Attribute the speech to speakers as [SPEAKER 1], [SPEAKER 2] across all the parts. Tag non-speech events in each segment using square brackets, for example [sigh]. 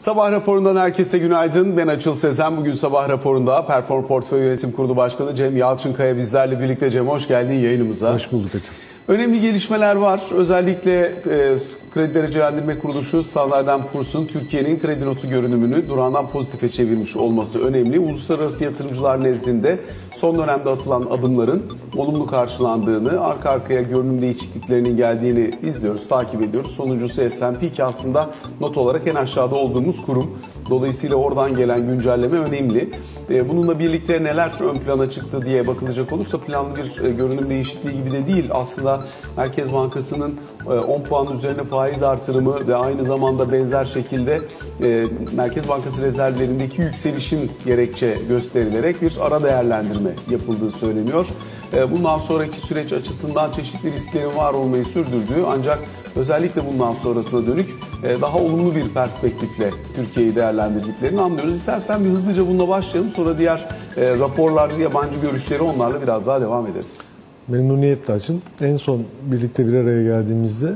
[SPEAKER 1] Sabah raporundan herkese günaydın. Ben Açıl Sezen. Bugün sabah raporunda Perform Portföy Yönetim Kurulu Başkanı Cem Yalçınkaya bizlerle birlikte. Cem hoş geldin yayınımıza.
[SPEAKER 2] Hoş bulduk Açıl.
[SPEAKER 1] Önemli gelişmeler var. Özellikle e, Kredi Derecelendirme Kuruluşu Standard Poor's'un Türkiye'nin kredi notu görünümünü durağından pozitife çevirmiş olması önemli. Uluslararası yatırımcılar nezdinde son dönemde atılan adımların olumlu karşılandığını, arka arkaya görünüm değişikliklerinin geldiğini izliyoruz, takip ediyoruz. Sonuncusu S&P ki aslında not olarak en aşağıda olduğumuz kurum. Dolayısıyla oradan gelen güncelleme önemli. E, bununla birlikte neler ön plana çıktı diye bakılacak olursa planlı bir e, görünüm değişikliği gibi de değil. Aslında Merkez Bankası'nın 10 puan üzerine faiz artırımı ve aynı zamanda benzer şekilde e, Merkez Bankası rezervlerindeki yükselişin gerekçe gösterilerek bir ara değerlendirme yapıldığı söyleniyor. Bundan sonraki süreç açısından çeşitli risklerin var olmayı sürdürdüğü ancak özellikle bundan sonrasına dönük daha olumlu bir perspektifle Türkiye'yi değerlendirdiklerini anlıyoruz. İstersen bir hızlıca bununla başlayalım sonra diğer raporlar, yabancı görüşleri onlarla biraz daha devam ederiz.
[SPEAKER 2] Memnuniyetle açıl. En son birlikte bir araya geldiğimizde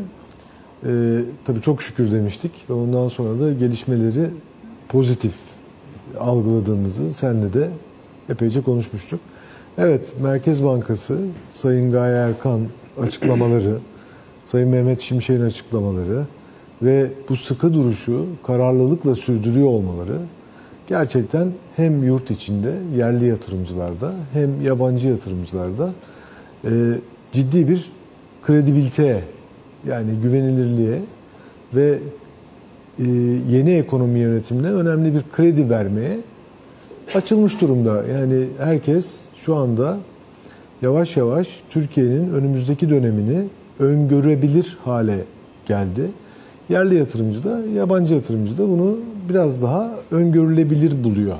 [SPEAKER 2] e, tabii çok şükür demiştik ve ondan sonra da gelişmeleri pozitif algıladığımızı senle de epeyce konuşmuştuk. Evet, Merkez Bankası, Sayın Gaye Erkan açıklamaları, [clears throat] Sayın Mehmet Şimşek'in açıklamaları ve bu sıkı duruşu kararlılıkla sürdürüyor olmaları gerçekten hem yurt içinde yerli yatırımcılarda hem yabancı yatırımcılarda ciddi bir kredibiliteye yani güvenilirliğe ve e, yeni ekonomi yönetimine önemli bir kredi vermeye açılmış durumda. Yani herkes şu anda yavaş yavaş Türkiye'nin önümüzdeki dönemini öngörebilir hale geldi. Yerli yatırımcı da, yabancı yatırımcı da bunu biraz daha öngörülebilir buluyor.